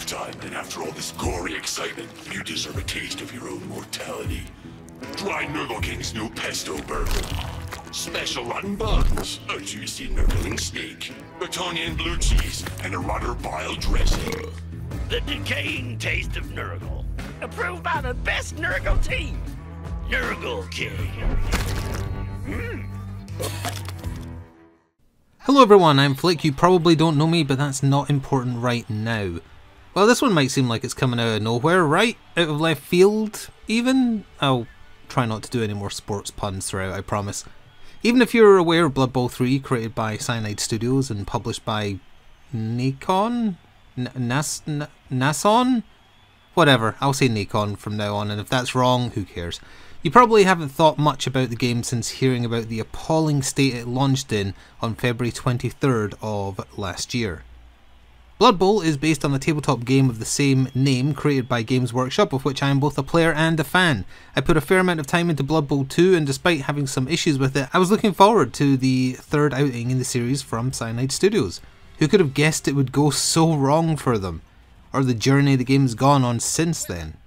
halftime, and after all this gory excitement, you deserve a taste of your own mortality. Try Nurgle King's new pesto burger. Special rotten buns, a juicy nurgling steak, Bretonnian blue cheese, and a rotter bile dressing. The decaying taste of Nurgle. Approved by the best Nurgle team. Nurgle King. Hello everyone, I'm Flik. You probably don't know me, but that's not important right now. Well, this one might seem like it's coming out of nowhere, right? Out of left field, even? I'll try not to do any more sports puns throughout, I promise. Even if you're aware of Blood Bowl 3, created by Cyanide Studios and published by Nikon? Nason? Whatever, I'll say Nikon from now on, and if that's wrong, who cares? You probably haven't thought much about the game since hearing about the appalling state it launched in on February 23rd of last year. Blood Bowl is based on the tabletop game of the same name created by Games Workshop, of which I am both a player and a fan. I put a fair amount of time into Blood Bowl 2, and despite having some issues with it, I was looking forward to the third outing in the series from Cyanide Studios. Who could have guessed it would go so wrong for them? Or the journey the game's gone on since then?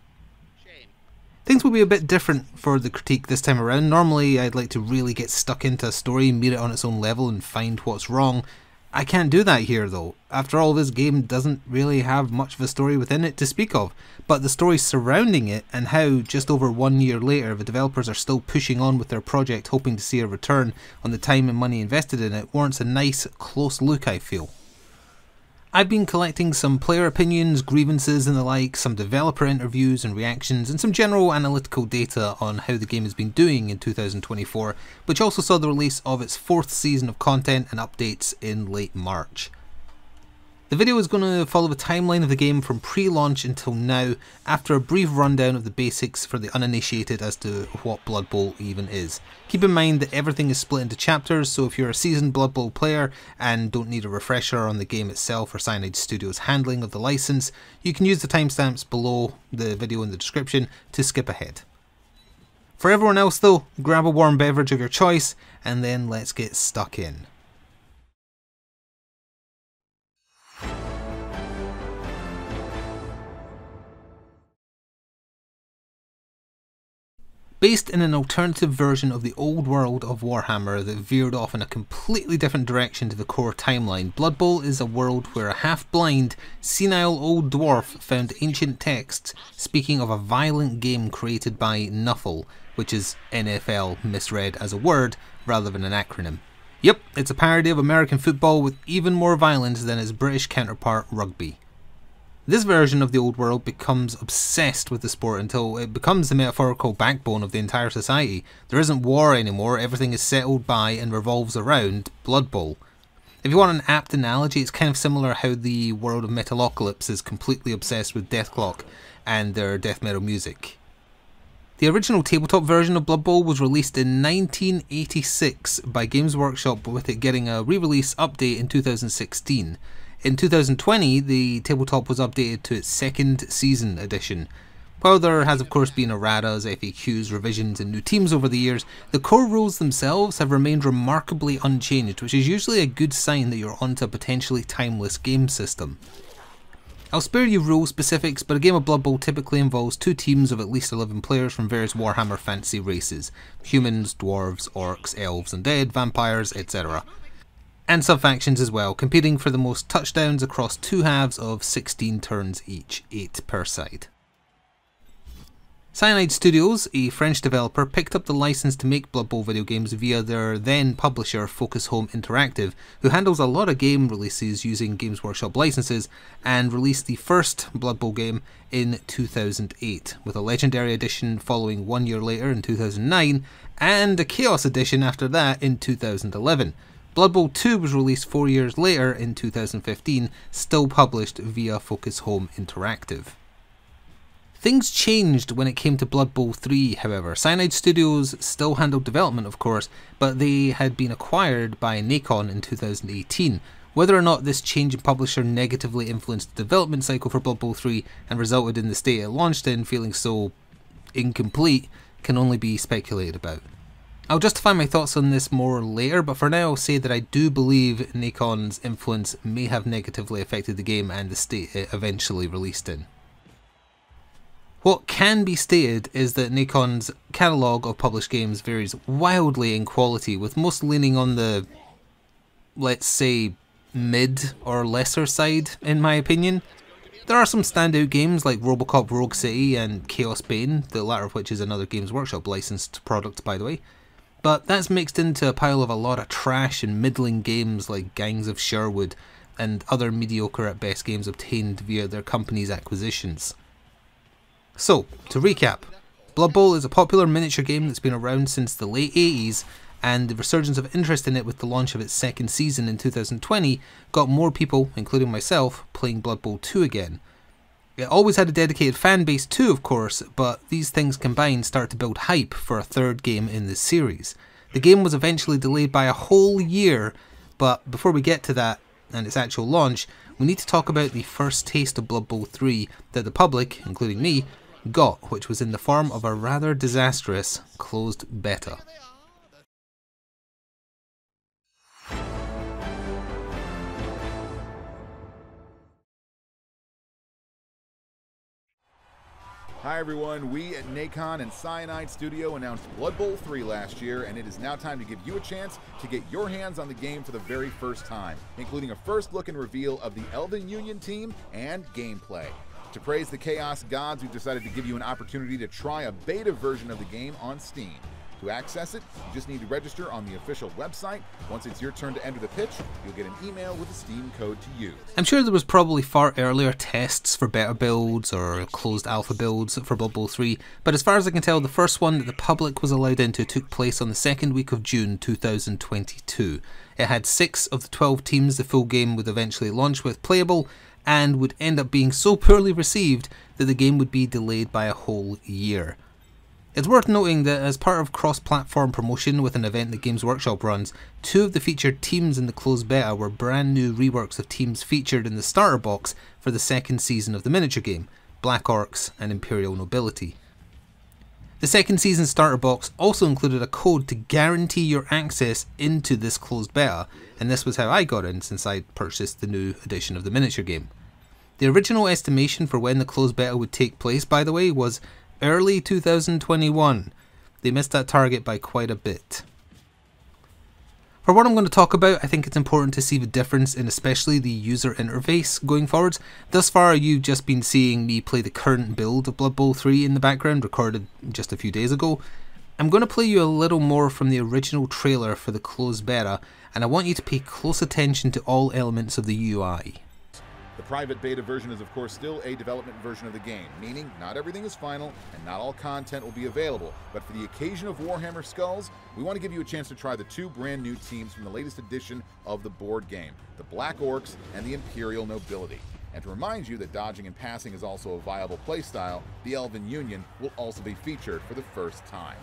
Things will be a bit different for the critique this time around. Normally, I'd like to really get stuck into a story, meet it on its own level, and find what's wrong. I can't do that here though. After all, this game doesn't really have much of a story within it to speak of, but the story surrounding it and how, just over one year later, the developers are still pushing on with their project hoping to see a return on the time and money invested in it warrants a nice, close look, I feel. I've been collecting some player opinions, grievances, and the like, some developer interviews and reactions, and some general analytical data on how the game has been doing in 2024, which also saw the release of its fourth season of content and updates in late March. The video is going to follow the timeline of the game from pre-launch until now, after a brief rundown of the basics for the uninitiated as to what Blood Bowl even is. Keep in mind that everything is split into chapters, so if you're a seasoned Blood Bowl player and don't need a refresher on the game itself or Cyanide Studios' handling of the license, you can use the timestamps below the video in the description to skip ahead. For everyone else though, grab a warm beverage of your choice and then let's get stuck in. Based in an alternative version of the old world of Warhammer that veered off in a completely different direction to the core timeline, Blood Bowl is a world where a half blind, senile old dwarf found ancient texts speaking of a violent game created by Nuffle, which is NFL misread as a word rather than an acronym. Yep, it's a parody of American football with even more violence than its British counterpart rugby. This version of the old world becomes obsessed with the sport until it becomes the metaphorical backbone of the entire society. There isn't war anymore, everything is settled by and revolves around Blood Bowl. If you want an apt analogy, it's kind of similar how the world of Metalocalypse is completely obsessed with Dethklok and their death metal music. The original tabletop version of Blood Bowl was released in 1986 by Games Workshop with it getting a re-release update in 2016. In 2020, the tabletop was updated to its second season edition. While there has of course been erratas, FAQs, revisions and new teams over the years, the core rules themselves have remained remarkably unchanged, which is usually a good sign that you're onto a potentially timeless game system. I'll spare you rule specifics, but a game of Blood Bowl typically involves two teams of at least 11 players from various Warhammer fantasy races humans, dwarves, orcs, elves, undead, vampires, etc and sub-factions as well, competing for the most touchdowns across two halves of 16 turns each, 8 per side. Cyanide Studios, a French developer, picked up the license to make Blood Bowl video games via their then publisher Focus Home Interactive, who handles a lot of game releases using Games Workshop licenses, and released the first Blood Bowl game in 2008, with a Legendary Edition following one year later in 2009, and a Chaos Edition after that in 2011. Blood Bowl 2 was released four years later in 2015, still published via Focus Home Interactive. Things changed when it came to Blood Bowl 3, however. Cyanide Studios still handled development, of course, but they had been acquired by Nacon in 2018. Whether or not this change in publisher negatively influenced the development cycle for Blood Bowl 3 and resulted in the state it launched in feeling so incomplete can only be speculated about. I'll justify my thoughts on this more later, but for now I'll say that I do believe Nacon's influence may have negatively affected the game and the state it eventually released in. What can be stated is that Nacon's catalogue of published games varies wildly in quality, with most leaning on the, let's say, mid or lesser side, in my opinion. There are some standout games like Robocop Rogue City and Chaosbane, the latter of which is another Games Workshop licensed product, by the way. But that's mixed into a pile of a lot of trash and middling games like Gangs of Sherwood and other mediocre at best games obtained via their company's acquisitions. So, to recap, Blood Bowl is a popular miniature game that's been around since the late 80s, and the resurgence of interest in it with the launch of its second season in 2020 got more people, including myself, playing Blood Bowl 2 again. It always had a dedicated fan base too, of course, but these things combined start to build hype for a third game in this series. The game was eventually delayed by a whole year, but before we get to that and its actual launch, we need to talk about the first taste of Blood Bowl 3 that the public, including me, got, which was in the form of a rather disastrous closed beta. Hi everyone, we at Nacon and Cyanide Studio announced Blood Bowl 3 last year, and it is now time to give you a chance to get your hands on the game for the very first time, including a first look and reveal of the Elven Union team and gameplay. To praise the Chaos Gods, we've decided to give you an opportunity to try a beta version of the game on Steam. To access it, you just need to register on the official website. Once it's your turn to enter the pitch, you'll get an email with a Steam code to use. I'm sure there was probably far earlier tests for better builds or closed alpha builds for Bowl 3, but as far as I can tell, the first one that the public was allowed into took place on the second week of June 2022. It had six of the 12 teams the full game would eventually launch with playable, and would end up being so poorly received that the game would be delayed by a whole year. It's worth noting that as part of cross platform promotion with an event that Games Workshop runs, two of the featured teams in the closed beta were brand new reworks of teams featured in the starter box for the second season of the miniature game Black Orcs and Imperial Nobility. The second season starter box also included a code to guarantee your access into this closed beta, and this was how I got in since I purchased the new edition of the miniature game. The original estimation for when the closed beta would take place, by the way, was early 2021. They missed that target by quite a bit. For what I'm going to talk about, I think it's important to see the difference in especially the user interface going forwards. Thus far, you've just been seeing me play the current build of Blood Bowl 3 in the background, recorded just a few days ago. I'm going to play you a little more from the original trailer for the closed beta, and I want you to pay close attention to all elements of the UI. The private beta version is, of course, still a development version of the game, meaning not everything is final and not all content will be available. But for the occasion of Warhammer Skulls, we want to give you a chance to try the two brand new teams from the latest edition of the board game the Black Orcs and the Imperial Nobility. And to remind you that dodging and passing is also a viable playstyle, the Elven Union will also be featured for the first time.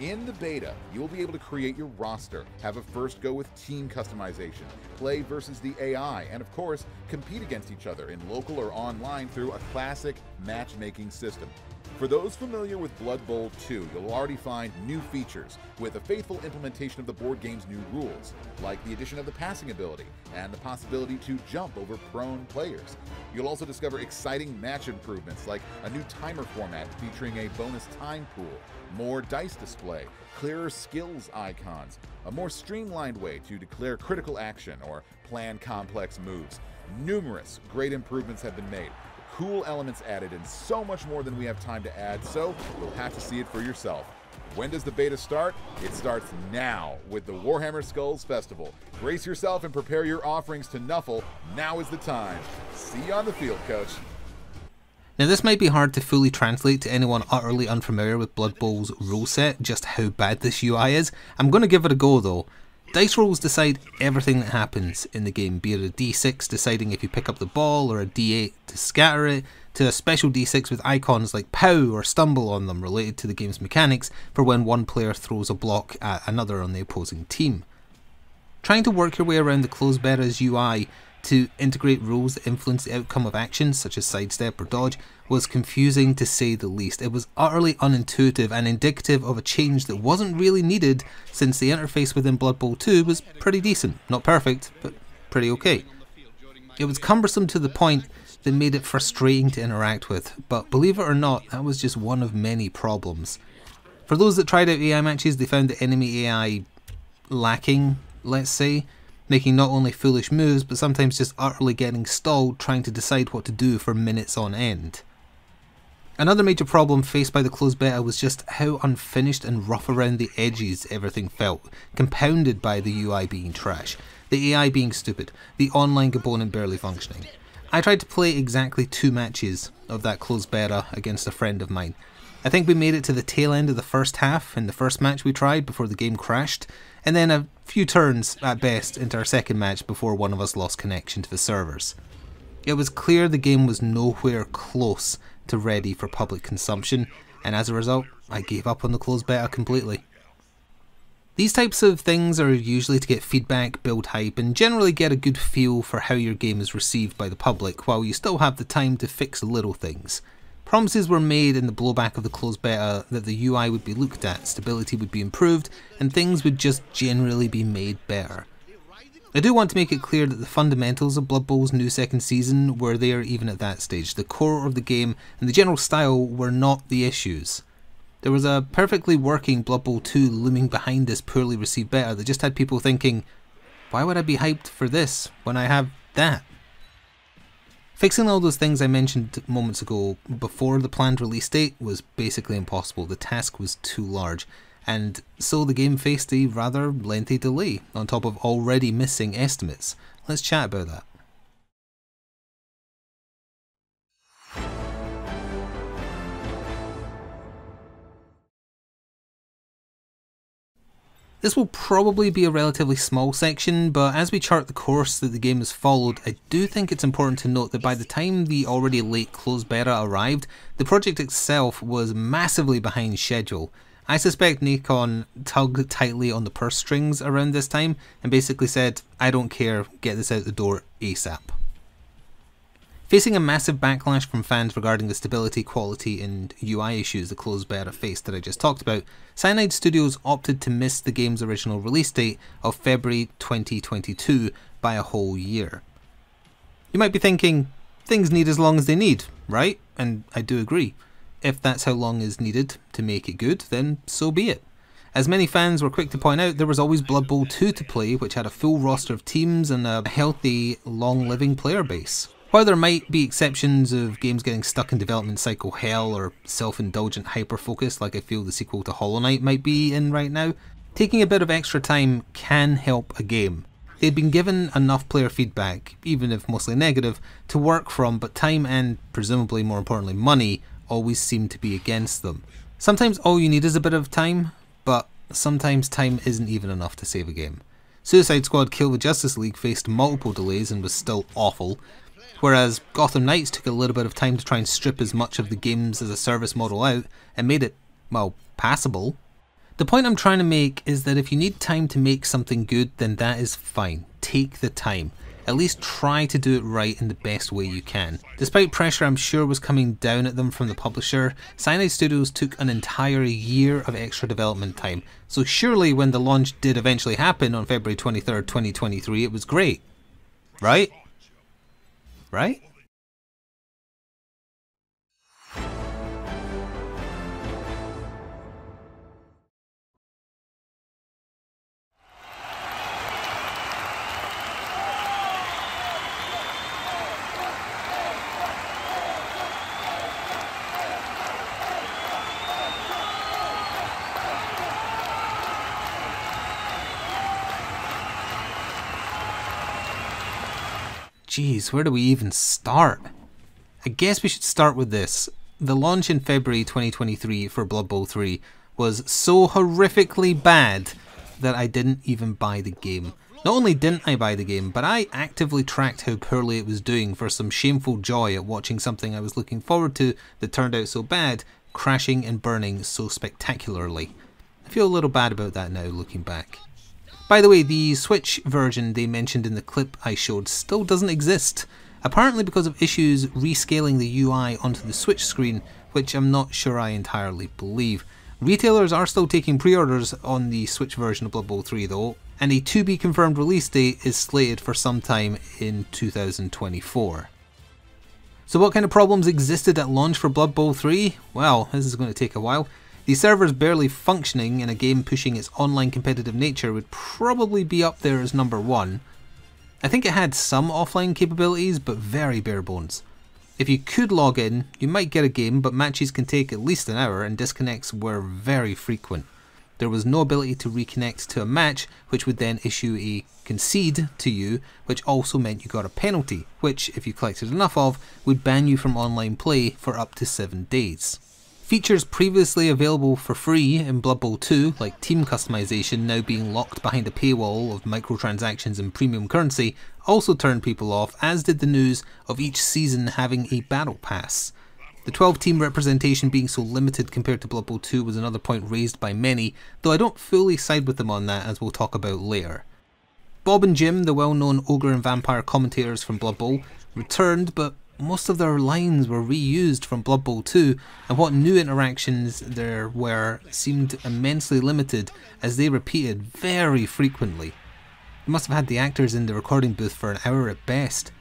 In the beta, you will be able to create your roster, have a first go with team customization, play versus the AI, and of course, compete against each other in local or online through a classic matchmaking system. For those familiar with Blood Bowl 2, you'll already find new features with a faithful implementation of the board game's new rules, like the addition of the passing ability and the possibility to jump over prone players. You'll also discover exciting match improvements like a new timer format featuring a bonus time pool, more dice display, clearer skills icons, a more streamlined way to declare critical action or plan complex moves. Numerous great improvements have been made, cool elements added, and so much more than we have time to add, so you'll have to see it for yourself. When does the beta start? It starts now with the Warhammer Skulls Festival. Brace yourself and prepare your offerings to Nuffle. Now is the time. See you on the field, coach. Now, this might be hard to fully translate to anyone utterly unfamiliar with Blood Bowl's rule set, just how bad this UI is. I'm going to give it a go though. Dice rolls decide everything that happens in the game, be it a d6 deciding if you pick up the ball or a d8 to scatter it, to a special d6 with icons like POW or stumble on them related to the game's mechanics for when one player throws a block at another on the opposing team. Trying to work your way around the closed beta's UI to integrate rules that influence the outcome of actions, such as sidestep or dodge, was confusing to say the least. It was utterly unintuitive and indicative of a change that wasn't really needed since the interface within Blood Bowl 2 was pretty decent. Not perfect, but pretty okay. It was cumbersome to the point that made it frustrating to interact with, but believe it or not, that was just one of many problems. For those that tried out AI matches, they found the enemy AI lacking, let's say, making not only foolish moves, but sometimes just utterly getting stalled trying to decide what to do for minutes on end. Another major problem faced by the closed beta was just how unfinished and rough around the edges everything felt, compounded by the UI being trash, the AI being stupid, the online component barely functioning. I tried to play exactly two matches of that closed beta against a friend of mine. I think we made it to the tail end of the first half in the first match we tried before the game crashed, and then a few turns at best into our second match before one of us lost connection to the servers. It was clear the game was nowhere close to ready for public consumption, and as a result, I gave up on the closed beta completely. These types of things are usually to get feedback, build hype, and generally get a good feel for how your game is received by the public while you still have the time to fix little things. Promises were made in the blowback of the closed beta that the UI would be looked at, stability would be improved, and things would just generally be made better. I do want to make it clear that the fundamentals of Blood Bowl's new second season were there even at that stage. The core of the game and the general style were not the issues. There was a perfectly working Blood Bowl 2 looming behind this poorly received beta that just had people thinking, why would I be hyped for this when I have that? Fixing all those things I mentioned moments ago before the planned release date was basically impossible. The task was too large, and so the game faced a rather lengthy delay on top of already missing estimates. Let's chat about that. This will probably be a relatively small section, but as we chart the course that the game has followed, I do think it's important to note that by the time the already late closed beta arrived, the project itself was massively behind schedule. I suspect Nacon tugged tightly on the purse strings around this time and basically said, I don't care, get this out the door ASAP. Facing a massive backlash from fans regarding the stability, quality, and UI issues the closed beta faced that I just talked about, Cyanide Studios opted to miss the game's original release date of February 2022 by a whole year. You might be thinking, things need as long as they need, right? And I do agree. If that's how long is needed to make it good, then so be it. As many fans were quick to point out, there was always Blood Bowl 2 to play, which had a full roster of teams and a healthy, long living player base. While there might be exceptions of games getting stuck in development cycle hell or self indulgent hyper focus, like I feel the sequel to Hollow Knight might be in right now, taking a bit of extra time can help a game. They'd been given enough player feedback, even if mostly negative, to work from, but time and, presumably more importantly, money always seem to be against them. Sometimes all you need is a bit of time, but sometimes time isn't even enough to save a game. Suicide Squad Kill the Justice League faced multiple delays and was still awful, Whereas Gotham Knights took a little bit of time to try and strip as much of the games as a service model out and made it, well, passable. The point I'm trying to make is that if you need time to make something good, then that is fine. Take the time. At least try to do it right in the best way you can. Despite pressure I'm sure was coming down at them from the publisher, Cyanide Studios took an entire year of extra development time, so surely when the launch did eventually happen on February 23rd, 2023, it was great. Right? Right? Geez, where do we even start? I guess we should start with this. The launch in February 2023 for Blood Bowl 3 was so horrifically bad that I didn't even buy the game. Not only didn't I buy the game, but I actively tracked how poorly it was doing for some shameful joy at watching something I was looking forward to that turned out so bad, crashing and burning so spectacularly. I feel a little bad about that now looking back. By the way, the Switch version they mentioned in the clip I showed still doesn't exist, apparently because of issues rescaling the UI onto the Switch screen, which I'm not sure I entirely believe. Retailers are still taking pre-orders on the Switch version of Blood Bowl 3 though, and a to be confirmed release date is slated for sometime in 2024. So what kind of problems existed at launch for Blood Bowl 3? Well, this is going to take a while. The servers barely functioning in a game pushing its online competitive nature would probably be up there as number one. I think it had some offline capabilities, but very bare bones. If you could log in, you might get a game, but matches can take at least an hour and disconnects were very frequent. There was no ability to reconnect to a match, which would then issue a concede to you, which also meant you got a penalty, which, if you collected enough of, would ban you from online play for up to 7 days. Features previously available for free in Blood Bowl 2, like team customization now being locked behind a paywall of microtransactions and premium currency, also turned people off, as did the news of each season having a battle pass. The 12 team representation being so limited compared to Blood Bowl 2 was another point raised by many, though I don't fully side with them on that as we'll talk about later. Bob and Jim, the well known ogre and vampire commentators from Blood Bowl, returned, but most of their lines were reused from Blood Bowl 2, and what new interactions there were seemed immensely limited as they repeated very frequently. They must have had the actors in the recording booth for an hour at best.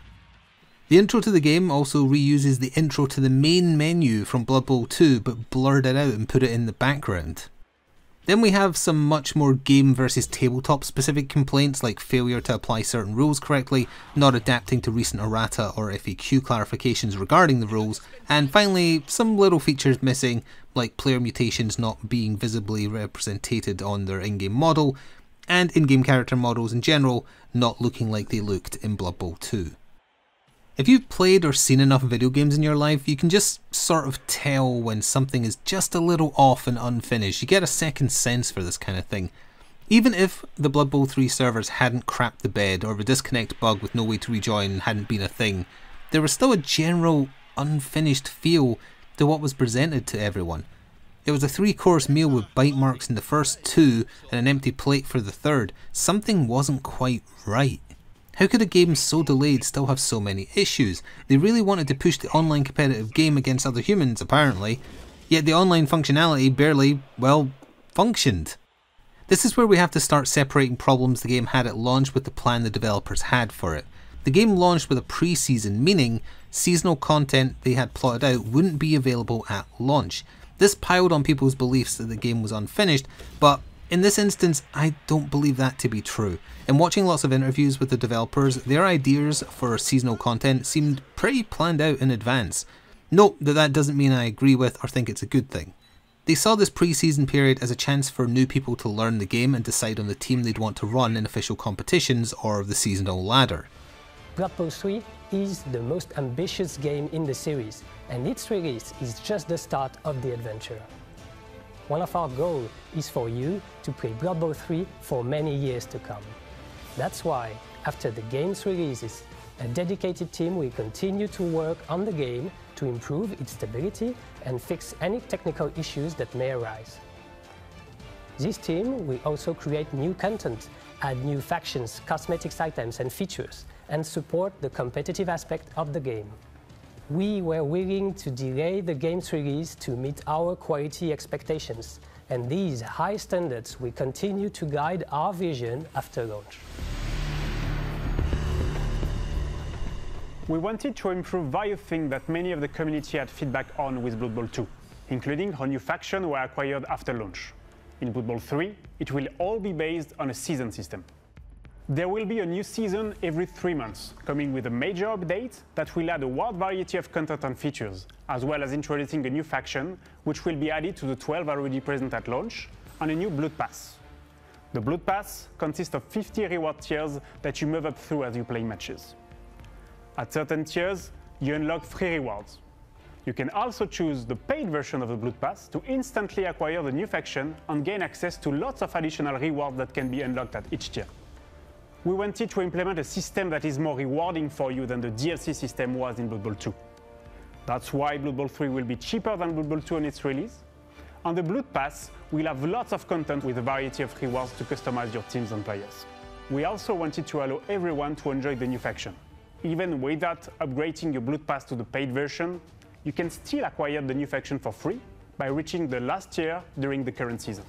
The intro to the game also reuses the intro to the main menu from Blood Bowl 2 but blurred it out and put it in the background. Then we have some much more game versus tabletop specific complaints like failure to apply certain rules correctly, not adapting to recent errata or FAQ clarifications regarding the rules, and finally some little features missing like player mutations not being visibly represented on their in-game model, and in-game character models in general not looking like they looked in Blood Bowl 2. If you've played or seen enough video games in your life, you can just sort of tell when something is just a little off and unfinished. You get a second sense for this kind of thing. Even if the Blood Bowl 3 servers hadn't crapped the bed or the disconnect bug with no way to rejoin hadn't been a thing, there was still a general unfinished feel to what was presented to everyone. It was a three course meal with bite marks in the first two and an empty plate for the third. Something wasn't quite right. How could a game so delayed still have so many issues? They really wanted to push the online competitive game against other humans, apparently, yet the online functionality barely, well, functioned. This is where we have to start separating problems the game had at launch with the plan the developers had for it. The game launched with a pre-season, meaning seasonal content they had plotted out wouldn't be available at launch. This piled on people's beliefs that the game was unfinished, but in this instance, I don't believe that to be true. In watching lots of interviews with the developers, their ideas for seasonal content seemed pretty planned out in advance. Note that that doesn't mean I agree with or think it's a good thing. They saw this pre-season period as a chance for new people to learn the game and decide on the team they'd want to run in official competitions or the seasonal ladder. Blood Bowl 3 is the most ambitious game in the series, and its release is just the start of the adventure. One of our goals is for you to play Blood Bowl 3 for many years to come. That's why, after the game's releases, a dedicated team will continue to work on the game to improve its stability and fix any technical issues that may arise. This team will also create new content, add new factions, cosmetics items and features, and support the competitive aspect of the game we were willing to delay the game's release to meet our quality expectations, and these high standards will continue to guide our vision after launch. We wanted to improve various things that many of the community had feedback on with Blood Bowl 2, including how new factions were acquired after launch. In Blood Bowl 3, it will all be based on a season system. There will be a new season every three months, coming with a major update that will add a wide variety of content and features, as well as introducing a new faction, which will be added to the 12 already present at launch, and a new Blood Pass. The Blood Pass consists of 50 reward tiers that you move up through as you play matches. At certain tiers, you unlock free rewards. You can also choose the paid version of the Blood Pass to instantly acquire the new faction and gain access to lots of additional rewards that can be unlocked at each tier we wanted to implement a system that is more rewarding for you than the DLC system was in Blood Bowl 2. That's why Blood Bowl 3 will be cheaper than Blood Bowl 2 on its release, On the Blood Pass, we'll have lots of content with a variety of rewards to customize your teams and players. We also wanted to allow everyone to enjoy the new faction. Even without upgrading your Blood Pass to the paid version, you can still acquire the new faction for free by reaching the last tier during the current season.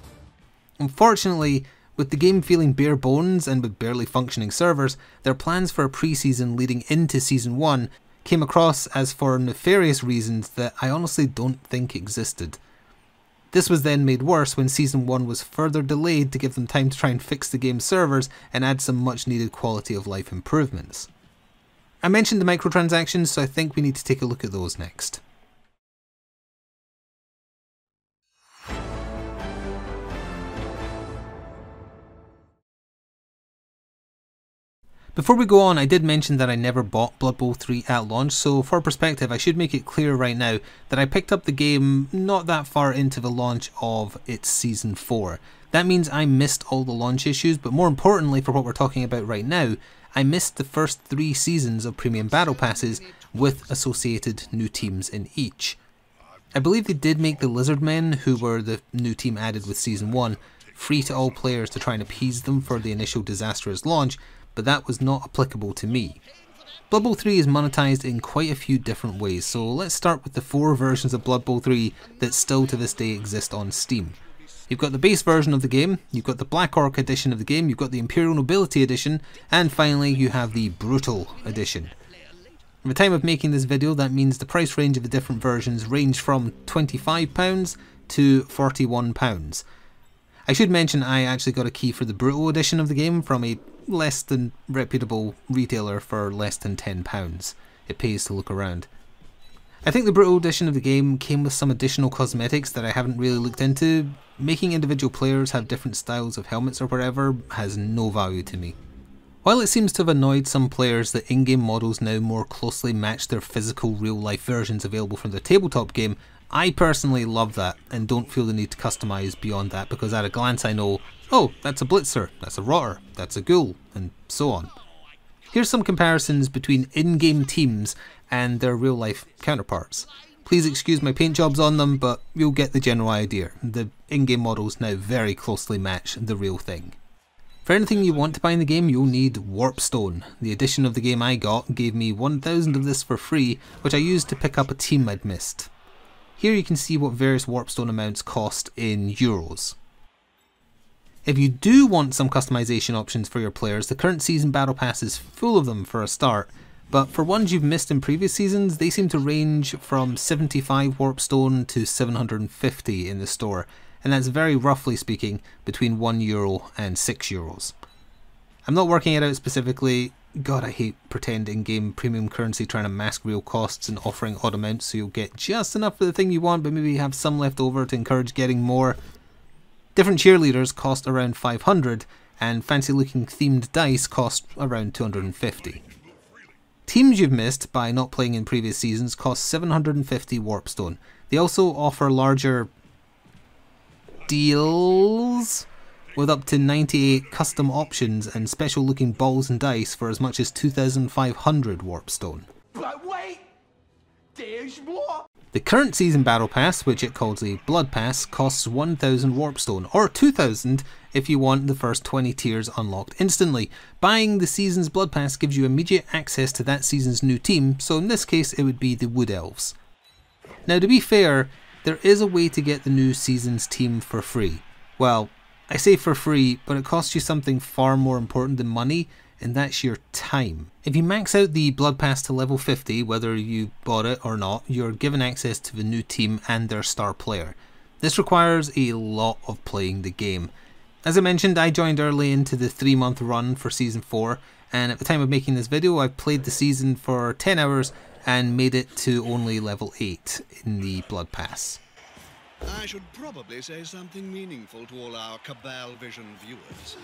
Unfortunately, with the game feeling bare bones and with barely functioning servers, their plans for a pre-season leading into Season 1 came across as for nefarious reasons that I honestly don't think existed. This was then made worse when Season 1 was further delayed to give them time to try and fix the game's servers and add some much needed quality of life improvements. I mentioned the microtransactions, so I think we need to take a look at those next. Before we go on, I did mention that I never bought Blood Bowl 3 at launch, so for perspective, I should make it clear right now that I picked up the game not that far into the launch of its Season 4. That means I missed all the launch issues, but more importantly for what we're talking about right now, I missed the first three seasons of Premium Battle Passes with associated new teams in each. I believe they did make the Lizardmen, who were the new team added with Season 1, free to all players to try and appease them for the initial disastrous launch, but that was not applicable to me. Blood Bowl 3 is monetized in quite a few different ways, so let's start with the four versions of Blood Bowl 3 that still to this day exist on Steam. You've got the base version of the game, you've got the Black Orc edition of the game, you've got the Imperial Nobility edition, and finally you have the Brutal edition. At the time of making this video, that means the price range of the different versions range from £25 to £41. I should mention I actually got a key for the Brutal edition of the game from a less than reputable retailer for less than £10. It pays to look around. I think the Brutal edition of the game came with some additional cosmetics that I haven't really looked into. Making individual players have different styles of helmets or whatever has no value to me. While it seems to have annoyed some players that in-game models now more closely match their physical real-life versions available from the tabletop game, I personally love that and don't feel the need to customise beyond that because at a glance I know oh, that's a Blitzer, that's a Rotter, that's a Ghoul, and so on. Here's some comparisons between in-game teams and their real-life counterparts. Please excuse my paint jobs on them, but you'll get the general idea. The in-game models now very closely match the real thing. For anything you want to buy in the game, you'll need Warpstone. The edition of the game I got gave me 1000 of this for free, which I used to pick up a team I'd missed. Here you can see what various Warpstone amounts cost in euros. If you do want some customization options for your players, the current season battle pass is full of them for a start, but for ones you've missed in previous seasons, they seem to range from 75 warpstone to 750 in the store, and that's very roughly speaking between 1 euro and 6 euros. I'm not working it out specifically. God, I hate pretend in-game premium currency trying to mask real costs and offering odd amounts so you'll get just enough for the thing you want, but maybe have some left over to encourage getting more. Different cheerleaders cost around 500 and fancy looking themed dice cost around 250. Teams you've missed by not playing in previous seasons cost 750 Warpstone. They also offer larger deals with up to 98 custom options and special looking balls and dice for as much as 2500 Warpstone. But wait! There's more! The current season battle pass, which it calls the Blood Pass, costs 1000 Warpstone, or 2000 if you want the first 20 tiers unlocked instantly. Buying the season's Blood Pass gives you immediate access to that season's new team, so in this case it would be the Wood Elves. Now to be fair, there is a way to get the new season's team for free. Well, I say for free, but it costs you something far more important than money, and that's your time. If you max out the Blood Pass to level 50, whether you bought it or not, you're given access to the new team and their star player. This requires a lot of playing the game. As I mentioned, I joined early into the 3 month run for Season 4, and at the time of making this video, I played the season for 10 hours and made it to only level 8 in the Blood Pass. I should probably say something meaningful to all our Cabal Vision viewers.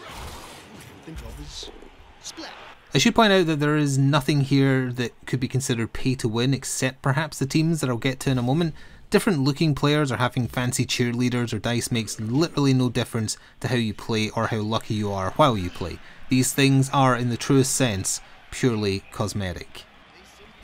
Think of as Splat. I should point out that there is nothing here that could be considered pay to win except perhaps the teams that I'll get to in a moment. Different looking players or having fancy cheerleaders or dice makes literally no difference to how you play or how lucky you are while you play. These things are, in the truest sense, purely cosmetic.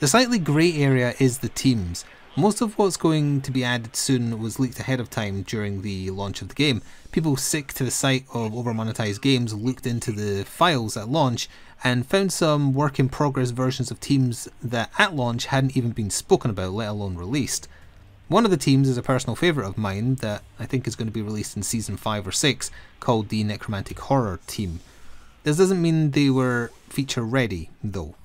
The slightly grey area is the teams. Most of what's going to be added soon was leaked ahead of time during the launch of the game. People sick to the sight of over-monetized games looked into the files at launch and found some work in progress versions of teams that at launch hadn't even been spoken about, let alone released. One of the teams is a personal favourite of mine that I think is going to be released in season 5 or 6, called the Necromantic Horror Team. This doesn't mean they were feature ready, though.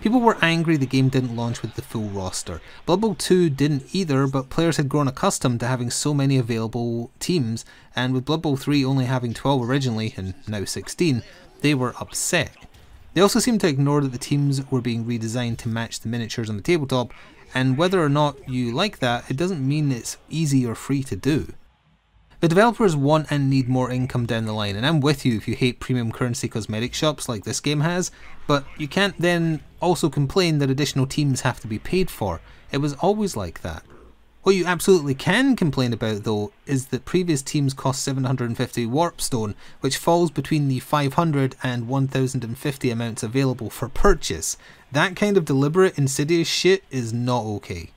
People were angry the game didn't launch with the full roster. Blood Bowl 2 didn't either, but players had grown accustomed to having so many available teams, and with Blood Bowl 3 only having 12 originally, and now 16, they were upset. They also seemed to ignore that the teams were being redesigned to match the miniatures on the tabletop, and whether or not you like that, it doesn't mean it's easy or free to do. The developers want and need more income down the line, and I'm with you if you hate premium currency cosmetic shops like this game has, but you can't then also complain that additional teams have to be paid for. It was always like that. What you absolutely can complain about though is that previous teams cost 750 warpstone, which falls between the 500 and 1050 amounts available for purchase. That kind of deliberate insidious shit is not okay.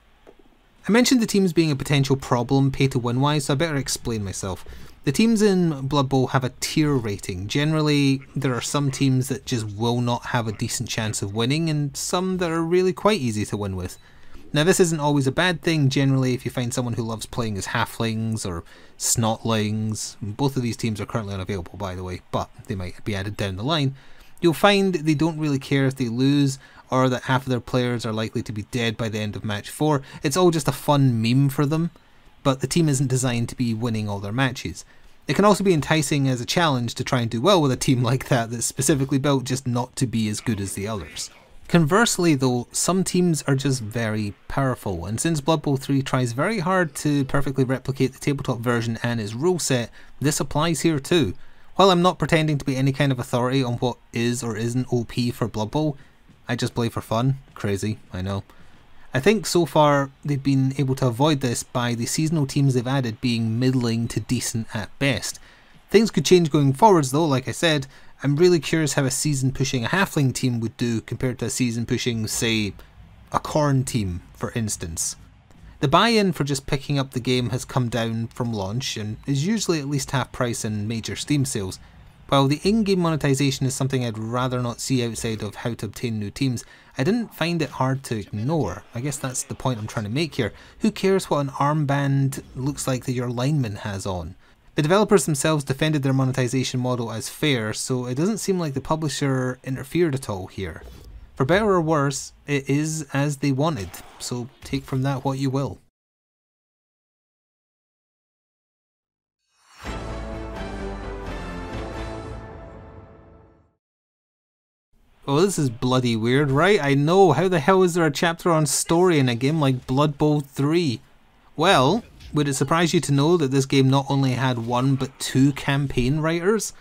I mentioned the teams being a potential problem pay to win wise, so I better explain myself. The teams in Blood Bowl have a tier rating. Generally, there are some teams that just will not have a decent chance of winning, and some that are really quite easy to win with. Now, this isn't always a bad thing, generally, if you find someone who loves playing as halflings or snotlings. Both of these teams are currently unavailable, by the way, but they might be added down the line. You'll find they don't really care if they lose or that half of their players are likely to be dead by the end of match 4. It's all just a fun meme for them, but the team isn't designed to be winning all their matches. It can also be enticing as a challenge to try and do well with a team like that that's specifically built just not to be as good as the others. Conversely though, some teams are just very powerful, and since Blood Bowl 3 tries very hard to perfectly replicate the tabletop version and its rule set, this applies here too. While I'm not pretending to be any kind of authority on what is or isn't OP for Blood Bowl, I just play for fun. Crazy, I know. I think so far they've been able to avoid this by the seasonal teams they've added being middling to decent at best. Things could change going forwards though, like I said. I'm really curious how a season pushing a halfling team would do compared to a season pushing, say, a Khorne team, for instance. The buy-in for just picking up the game has come down from launch and is usually at least half price in major Steam sales, while the in-game monetization is something I'd rather not see outside of how to obtain new teams, I didn't find it hard to ignore. I guess that's the point I'm trying to make here. Who cares what an armband looks like that your lineman has on? The developers themselves defended their monetization model as fair, so it doesn't seem like the publisher interfered at all here. For better or worse, it is as they wanted, so take from that what you will. Oh, this is bloody weird, right? I know, how the hell is there a chapter on story in a game like Blood Bowl 3? Well, would it surprise you to know that this game not only had one but two campaign writers?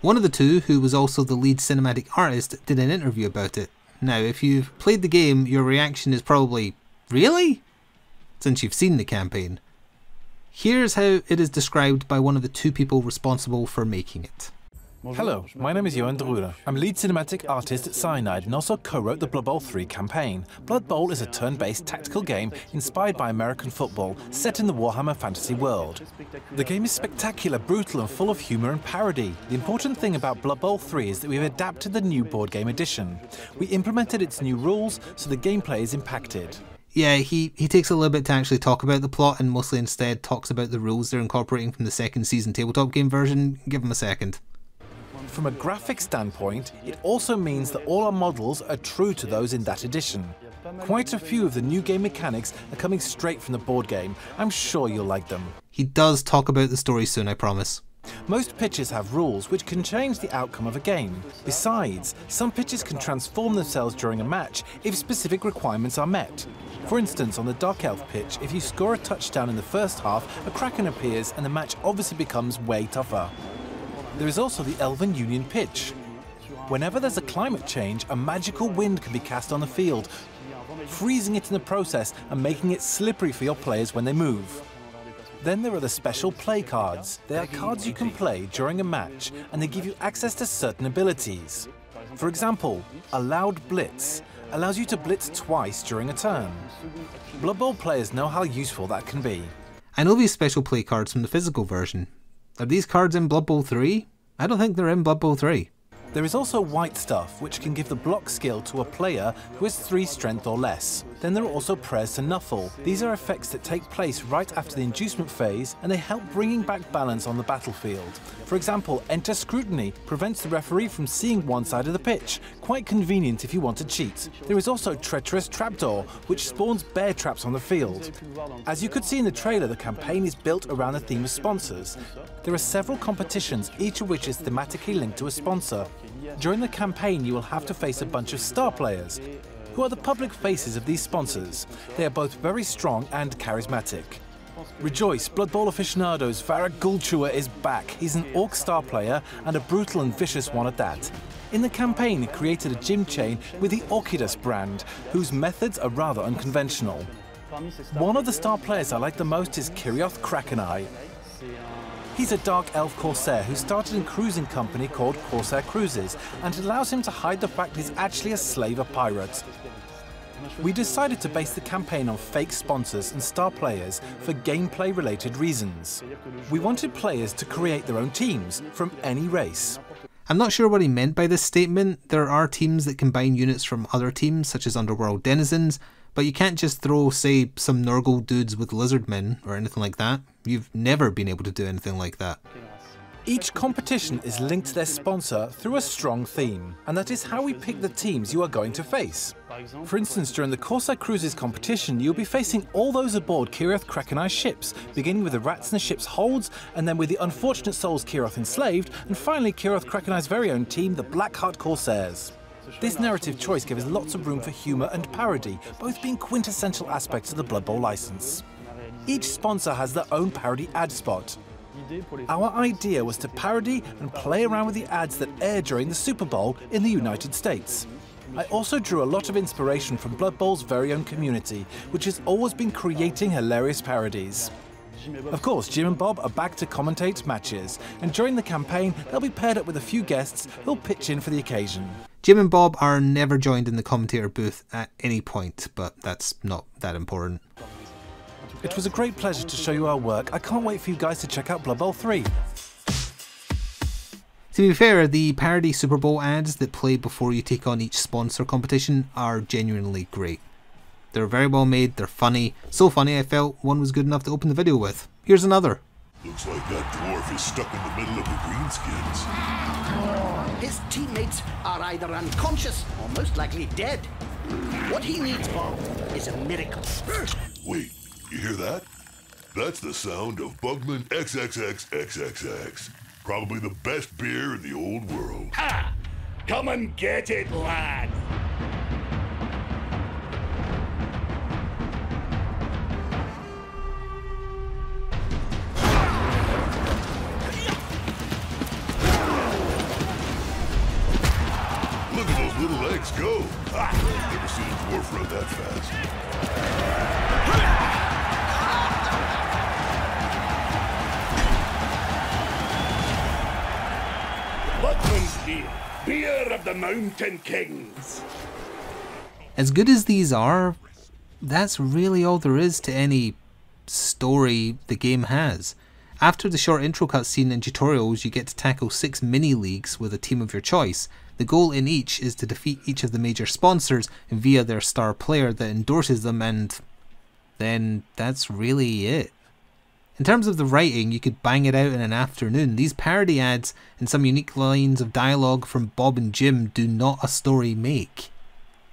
One of the two, who was also the lead cinematic artist, did an interview about it. Now, if you've played the game, your reaction is probably, Really? Since you've seen the campaign. Here's how it is described by one of the two people responsible for making it. Hello, my name is Johan Druder. I'm lead cinematic artist at Cyanide and also co-wrote the Blood Bowl 3 campaign. Blood Bowl is a turn-based tactical game inspired by American football, set in the Warhammer fantasy world. The game is spectacular, brutal and full of humour and parody. The important thing about Blood Bowl 3 is that we've adapted the new board game edition. We implemented its new rules, so the gameplay is impacted. Yeah, he, he takes a little bit to actually talk about the plot and mostly instead talks about the rules they're incorporating from the second season tabletop game version. Give him a second. From a graphic standpoint, it also means that all our models are true to those in that edition. Quite a few of the new game mechanics are coming straight from the board game. I'm sure you'll like them. He does talk about the story soon, I promise. Most pitches have rules which can change the outcome of a game. Besides, some pitches can transform themselves during a match if specific requirements are met. For instance, on the Dark Elf pitch, if you score a touchdown in the first half, a Kraken appears and the match obviously becomes way tougher. There is also the Elven Union pitch. Whenever there's a climate change, a magical wind can be cast on the field, freezing it in the process and making it slippery for your players when they move. Then there are the special play cards. They are cards you can play during a match and they give you access to certain abilities. For example, a loud blitz. allows you to blitz twice during a turn. Blood Bowl players know how useful that can be. I know these special play cards from the physical version. Are these cards in Blood Bowl 3? I don't think they're in Blood Bowl 3. There is also white stuff, which can give the block skill to a player who has 3 strength or less. Then there are also prayers to Nuffle. These are effects that take place right after the inducement phase and they help bringing back balance on the battlefield. For example, Under Scrutiny prevents the referee from seeing one side of the pitch, quite convenient if you want to cheat. There is also Treacherous Trapdoor, which spawns bear traps on the field. As you could see in the trailer, the campaign is built around a theme of sponsors. There are several competitions, each of which is thematically linked to a sponsor. During the campaign, you will have to face a bunch of star players, who are the public faces of these sponsors. They are both very strong and charismatic. Rejoice, Blood Bowl aficionados, Varag Ghoul-Chewer is back. He's an Orc star player and a brutal and vicious one at that. In the campaign, he created a gym chain with the Orcidas brand, whose methods are rather unconventional. One of the star players I like the most is Kirioth Krakeneye. He's a dark elf corsair who started a cruising company called Corsair Cruises, and it allows him to hide the fact he's actually a slave of pirates. We decided to base the campaign on fake sponsors and star players for gameplay related reasons. We wanted players to create their own teams from any race. I'm not sure what he meant by this statement. There are teams that combine units from other teams, such as Underworld Denizens, but you can't just throw, say, some Nurgle dudes with lizardmen or anything like that. You've never been able to do anything like that. Each competition is linked to their sponsor through a strong theme, and that is how we pick the teams you are going to face. For instance, during the Corsair Cruises competition, you'll be facing all those aboard Kirioth Krakeneye's ships, beginning with the rats in the ship's holds, and then with the unfortunate souls Kirioth enslaved, and finally Kirioth Krakeneye's very own team, the Blackheart Corsairs. This narrative choice gives us lots of room for humour and parody, both being quintessential aspects of the Blood Bowl license. Each sponsor has their own parody ad spot. Our idea was to parody and play around with the ads that air during the Super Bowl in the United States. I also drew a lot of inspiration from Blood Bowl's very own community, which has always been creating hilarious parodies. Of course, Jim and Bob are back to commentate matches, and during the campaign, they'll be paired up with a few guests who'll pitch in for the occasion. Jim and Bob are never joined in the commentator booth at any point, but that's not that important. It was a great pleasure to show you our work. I can't wait for you guys to check out Blood Bowl 3. To be fair, the parody Super Bowl ads that play before you take on each sponsor competition are genuinely great. They're very well made, they're funny, so funny I felt one was good enough to open the video with. Here's another. Looks like that dwarf is stuck in the middle of the greenskins. His teammates are either unconscious or most likely dead. What he needs, Bob, is a miracle. Wait, you hear that? That's the sound of Bugman XXXXXX. Probably the best beer in the old world. Ha! Come and get it, lad! Little legs go. Ah, never seen a dwarf run that fast. Beer, of the Mountain Kings. As good as these are, that's really all there is to any story the game has. After the short intro cutscene and tutorials, you get to tackle six mini leagues with a team of your choice. The goal in each is to defeat each of the major sponsors via their star player that endorses them, and then that's really it. In terms of the writing, you could bang it out in an afternoon. These parody ads and some unique lines of dialogue from Bob and Jim do not a story make.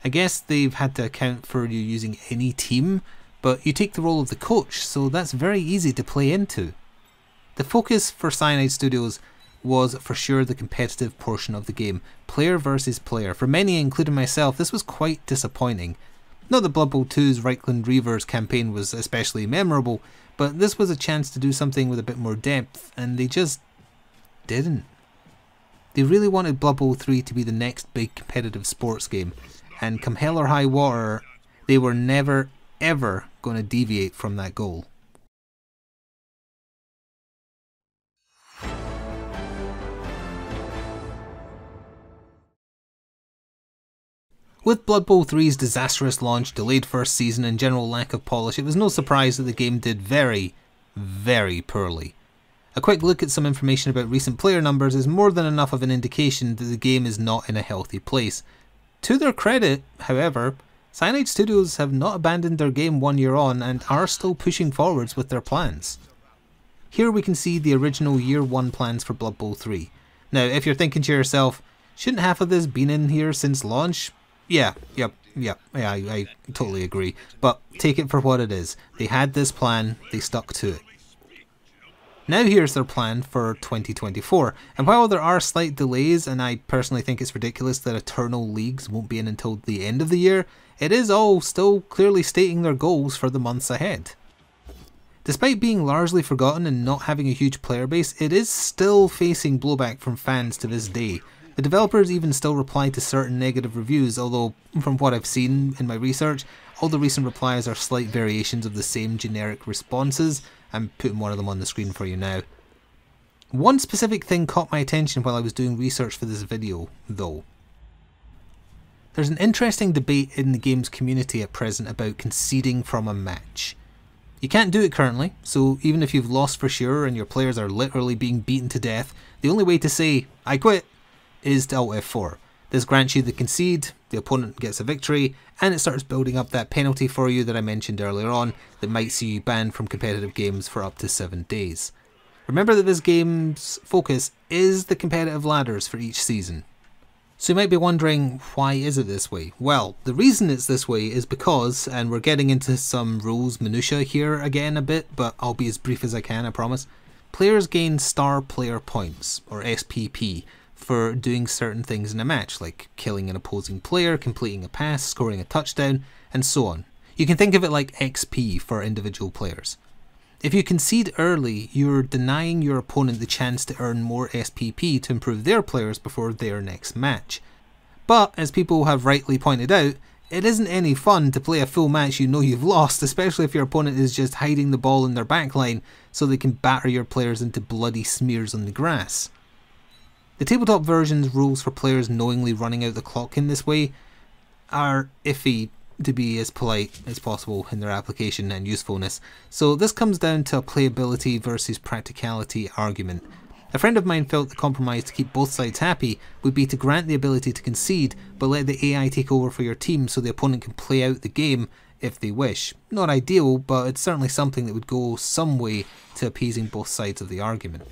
I guess they've had to account for you using any team, but you take the role of the coach, so that's very easy to play into. The focus for Cyanide Studios was for sure the competitive portion of the game, player versus player. For many, including myself, this was quite disappointing. Not that Blood Bowl 2's Reikland Reavers campaign was especially memorable, but this was a chance to do something with a bit more depth, and they just didn't. They really wanted Blood Bowl 3 to be the next big competitive sports game, and come hell or high water, they were never ever going to deviate from that goal. With Blood Bowl 3's disastrous launch, delayed first season, and general lack of polish, it was no surprise that the game did very, very poorly. A quick look at some information about recent player numbers is more than enough of an indication that the game is not in a healthy place. To their credit, however, Cyanide Studios have not abandoned their game one year on and are still pushing forwards with their plans. Here we can see the original year one plans for Blood Bowl 3. Now, if you're thinking to yourself, shouldn't half of this been in here since launch? Yeah, yep, yep, yeah, I, I totally agree. But take it for what it is. They had this plan, they stuck to it. Now here's their plan for 2024, and while there are slight delays, and I personally think it's ridiculous that Eternal Leagues won't be in until the end of the year, it is all still clearly stating their goals for the months ahead. Despite being largely forgotten and not having a huge player base, it is still facing blowback from fans to this day. The developers even still reply to certain negative reviews, although from what I've seen in my research, all the recent replies are slight variations of the same generic responses, I'm putting one of them on the screen for you now. One specific thing caught my attention while I was doing research for this video, though. There's an interesting debate in the game's community at present about conceding from a match. You can't do it currently, so even if you've lost for sure and your players are literally being beaten to death, the only way to say, I quit, is to Alt F4. This grants you the concede, the opponent gets a victory, and it starts building up that penalty for you that I mentioned earlier on that might see you banned from competitive games for up to 7 days. Remember that this game's focus is the competitive ladders for each season. So you might be wondering, why is it this way? Well, the reason it's this way is because, and we're getting into some rules minutiae here again a bit, but I'll be as brief as I can, I promise. Players gain star player points, or SPP, for doing certain things in a match, like killing an opposing player, completing a pass, scoring a touchdown, and so on. You can think of it like XP for individual players. If you concede early, you're denying your opponent the chance to earn more SPP to improve their players before their next match. But, as people have rightly pointed out, it isn't any fun to play a full match you know you've lost, especially if your opponent is just hiding the ball in their backline so they can batter your players into bloody smears on the grass. The tabletop version's rules for players knowingly running out the clock in this way are iffy to be as polite as possible in their application and usefulness, so this comes down to a playability versus practicality argument. A friend of mine felt the compromise to keep both sides happy would be to grant the ability to concede, but let the AI take over for your team so the opponent can play out the game if they wish. Not ideal, but it's certainly something that would go some way to appeasing both sides of the argument.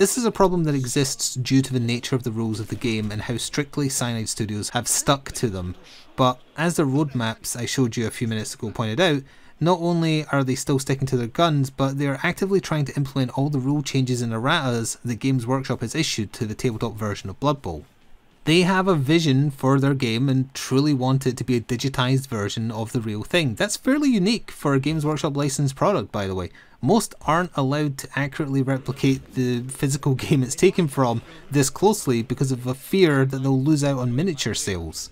This is a problem that exists due to the nature of the rules of the game and how strictly Cyanide Studios have stuck to them, but as the roadmaps I showed you a few minutes ago pointed out, not only are they still sticking to their guns, but they are actively trying to implement all the rule changes and erratas that Games Workshop has issued to the tabletop version of Blood Bowl. They have a vision for their game and truly want it to be a digitized version of the real thing. That's fairly unique for a Games Workshop licensed product, by the way most aren't allowed to accurately replicate the physical game it's taken from this closely because of a fear that they'll lose out on miniature sales.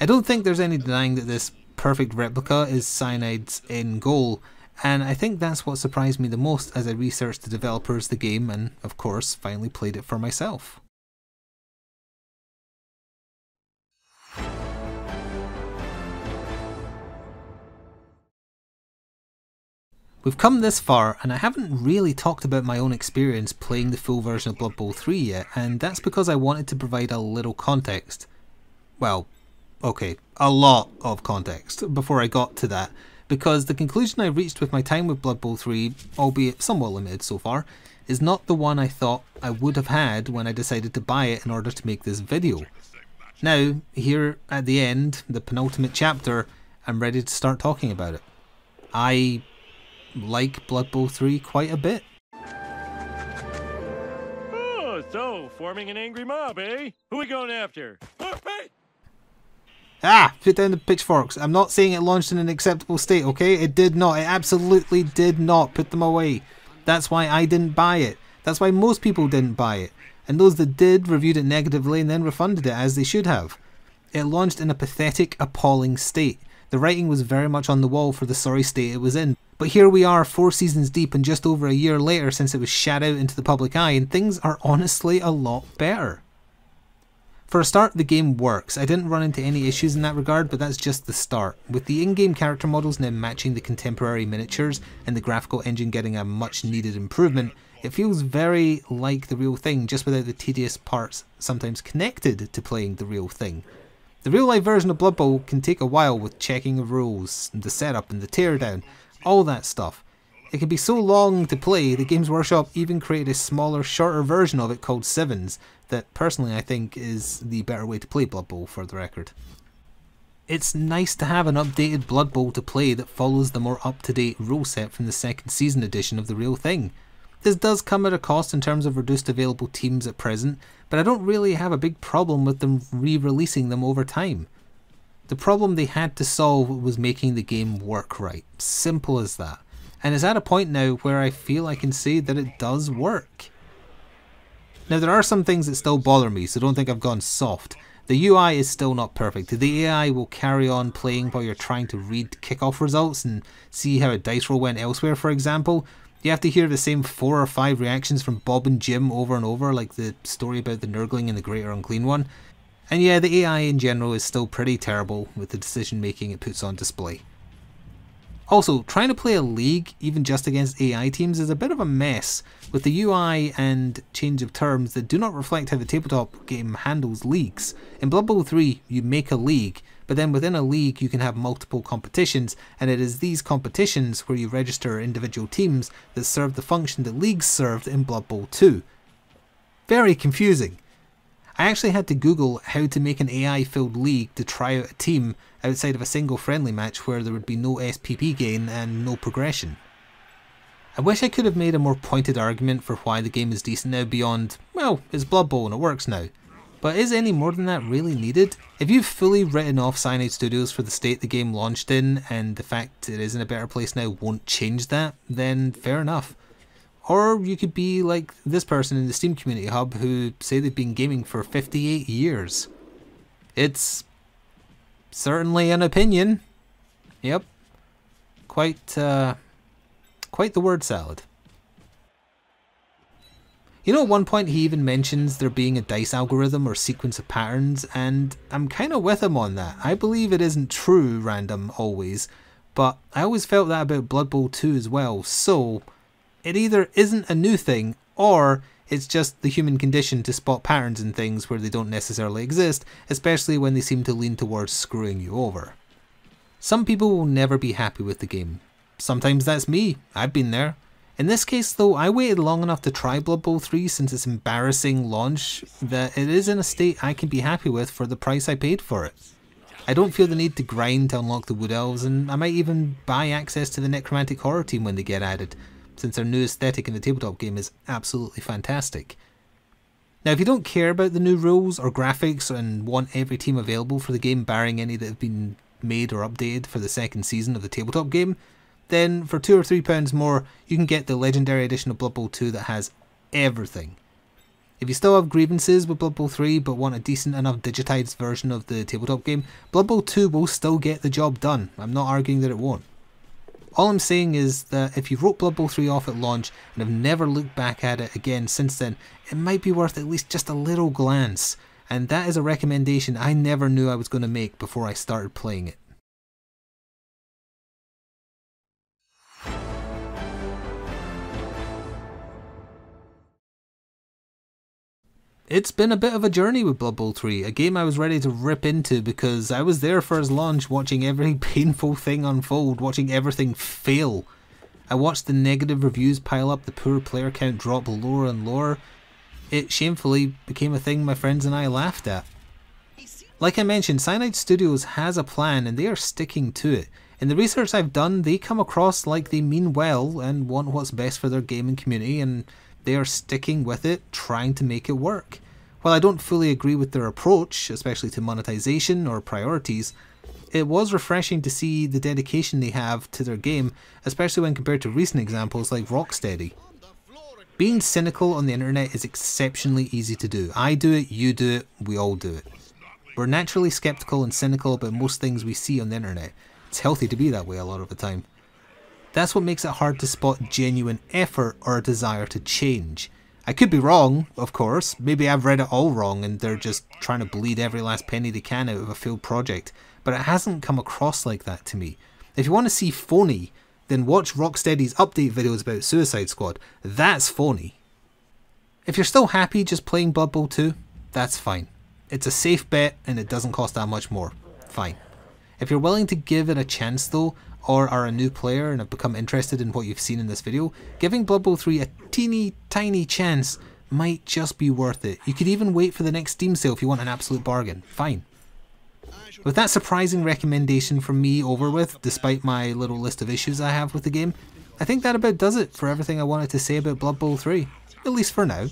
I don't think there's any denying that this perfect replica is Cyanide's end goal, and I think that's what surprised me the most as I researched the developers, the game, and of course finally played it for myself. We've come this far, and I haven't really talked about my own experience playing the full version of Blood Bowl 3 yet, and that's because I wanted to provide a little context. Well, okay, a lot of context before I got to that, because the conclusion I reached with my time with Blood Bowl 3, albeit somewhat limited so far, is not the one I thought I would have had when I decided to buy it in order to make this video. Now, here at the end, the penultimate chapter, I'm ready to start talking about it. I like Blood Bowl 3 quite a bit. Oh, so forming an angry mob, eh? Who we going after? Ah, put down the pitchforks. I'm not saying it launched in an acceptable state, okay? It did not. It absolutely did not. Put them away. That's why I didn't buy it. That's why most people didn't buy it. And those that did reviewed it negatively and then refunded it as they should have. It launched in a pathetic, appalling state. The writing was very much on the wall for the sorry state it was in. But here we are, four seasons deep and just over a year later since it was shat out into the public eye, and things are honestly a lot better. For a start, the game works. I didn't run into any issues in that regard, but that's just the start. With the in-game character models now matching the contemporary miniatures and the graphical engine getting a much needed improvement, it feels very like the real thing, just without the tedious parts sometimes connected to playing the real thing. The real life version of Blood Bowl can take a while with checking of rules, and the setup and the teardown, all that stuff. It can be so long to play, the Games Workshop even created a smaller, shorter version of it called Sevens, that personally I think is the better way to play Blood Bowl for the record. It's nice to have an updated Blood Bowl to play that follows the more up-to-date rule set from the second season edition of the real thing. This does come at a cost in terms of reduced available teams at present, but I don't really have a big problem with them re-releasing them over time. The problem they had to solve was making the game work right. Simple as that and it's at a point now where I feel I can say that it does work. Now there are some things that still bother me, so don't think I've gone soft. The UI is still not perfect. The AI will carry on playing while you're trying to read kickoff results and see how a dice roll went elsewhere, for example. You have to hear the same four or five reactions from Bob and Jim over and over, like the story about the Nurgling and the Greater Unclean One. And yeah, the AI in general is still pretty terrible with the decision making it puts on display. Also, trying to play a league, even just against AI teams, is a bit of a mess, with the UI and change of terms that do not reflect how the tabletop game handles leagues. In Blood Bowl 3, you make a league, but then within a league you can have multiple competitions, and it is these competitions where you register individual teams that serve the function that leagues served in Blood Bowl 2. Very confusing. I actually had to Google how to make an AI filled league to try out a team outside of a single friendly match where there would be no SPP gain and no progression. I wish I could have made a more pointed argument for why the game is decent now beyond, well, it's Blood Bowl and it works now. But is any more than that really needed? If you've fully written off Cyanide Studios for the state the game launched in and the fact it is in a better place now won't change that, then fair enough. Or you could be like this person in the Steam Community Hub who say they've been gaming for 58 years. It's certainly an opinion. Yep. Quite, uh, quite the word salad. You know, at one point he even mentions there being a dice algorithm or sequence of patterns, and I'm kind of with him on that. I believe it isn't true random always, but I always felt that about Blood Bowl 2 as well, so it either isn't a new thing or it's just the human condition to spot patterns in things where they don't necessarily exist, especially when they seem to lean towards screwing you over. Some people will never be happy with the game. Sometimes that's me, I've been there. In this case though, I waited long enough to try Blood Bowl 3 since its embarrassing launch that it is in a state I can be happy with for the price I paid for it. I don't feel the need to grind to unlock the Wood Elves and I might even buy access to the Necromantic Horror team when they get added, since their new aesthetic in the tabletop game is absolutely fantastic. Now, if you don't care about the new rules or graphics and want every team available for the game, barring any that have been made or updated for the second season of the tabletop game, then for two or three pounds more, you can get the legendary edition of Blood Bowl 2 that has everything. If you still have grievances with Blood Bowl 3 but want a decent enough digitized version of the tabletop game, Blood Bowl 2 will still get the job done. I'm not arguing that it won't. All I'm saying is that if you wrote Blood Bowl 3 off at launch and have never looked back at it again since then, it might be worth at least just a little glance. And that is a recommendation I never knew I was going to make before I started playing it. It's been a bit of a journey with Blood Bowl 3, a game I was ready to rip into because I was there for its launch watching every painful thing unfold, watching everything fail. I watched the negative reviews pile up, the poor player count drop lower and lower. It shamefully became a thing my friends and I laughed at. Like I mentioned, Cyanide Studios has a plan and they are sticking to it. In the research I've done, they come across like they mean well and want what's best for their gaming community and they are sticking with it, trying to make it work. While I don't fully agree with their approach, especially to monetization or priorities, it was refreshing to see the dedication they have to their game, especially when compared to recent examples like Rocksteady. Being cynical on the internet is exceptionally easy to do. I do it, you do it, we all do it. We're naturally skeptical and cynical about most things we see on the internet. It's healthy to be that way a lot of the time. That's what makes it hard to spot genuine effort or a desire to change. I could be wrong, of course. Maybe I've read it all wrong and they're just trying to bleed every last penny they can out of a failed project. But it hasn't come across like that to me. If you want to see phony, then watch Rocksteady's update videos about Suicide Squad. That's phony. If you're still happy just playing Blood Bowl 2, that's fine. It's a safe bet and it doesn't cost that much more. Fine. If you're willing to give it a chance though, or are a new player and have become interested in what you've seen in this video, giving Blood Bowl 3 a teeny tiny chance might just be worth it. You could even wait for the next Steam sale if you want an absolute bargain. Fine. With that surprising recommendation from me over with, despite my little list of issues I have with the game, I think that about does it for everything I wanted to say about Blood Bowl 3. At least for now.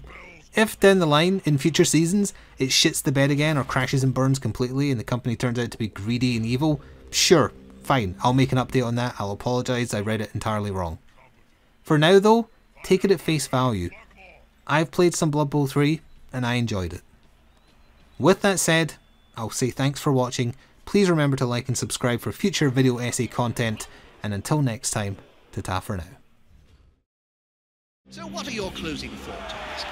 If down the line, in future seasons, it shits the bed again or crashes and burns completely and the company turns out to be greedy and evil, sure, fine, I'll make an update on that, I'll apologise, I read it entirely wrong. For now though, take it at face value. I've played some Blood Bowl 3 and I enjoyed it. With that said, I'll say thanks for watching, please remember to like and subscribe for future video essay content, and until next time, ta-ta for now. So what are your closing thoughts on this